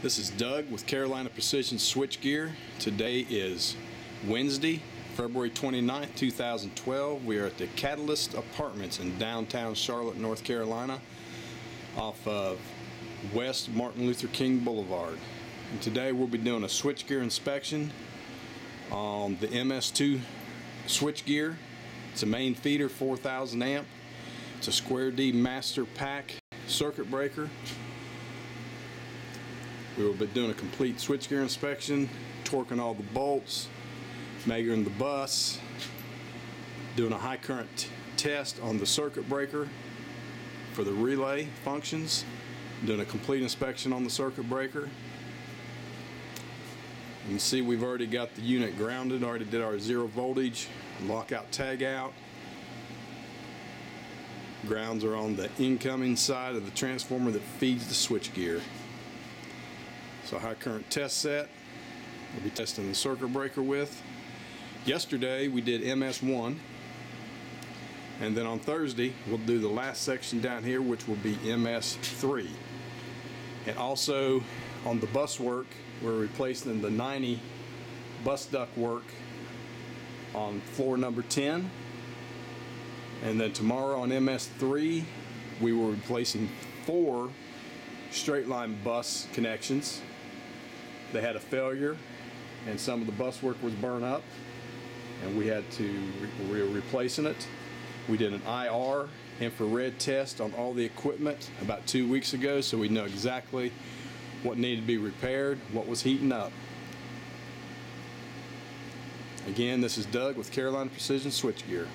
This is Doug with Carolina Precision Switchgear. Today is Wednesday, February 29th, 2012. We are at the Catalyst Apartments in downtown Charlotte, North Carolina, off of West Martin Luther King Boulevard. And today we'll be doing a switchgear inspection on the MS2 switchgear. It's a main feeder 4000 amp. It's a Square D MasterPact circuit breaker. We will be doing a complete switchgear inspection, torquing all the bolts, measuring the bus, doing a high current test on the circuit breaker for the relay functions, doing a complete inspection on the circuit breaker. You can see we've already got the unit grounded, already did our zero voltage, lockout tag out. Grounds are on the incoming side of the transformer that feeds the switchgear. So high current test set, we'll be testing the circuit breaker with. Yesterday we did MS1 and then on Thursday we'll do the last section down here which will be MS3. And also on the bus work we're replacing the 90 bus duct work on floor number 10 and then tomorrow on MS3 we were replacing four straight line bus connections they had a failure and some of the bus work was burned up and we had to we were replacing it. We did an IR infrared test on all the equipment about two weeks ago so we know exactly what needed to be repaired what was heating up. Again this is Doug with Carolina Precision Switchgear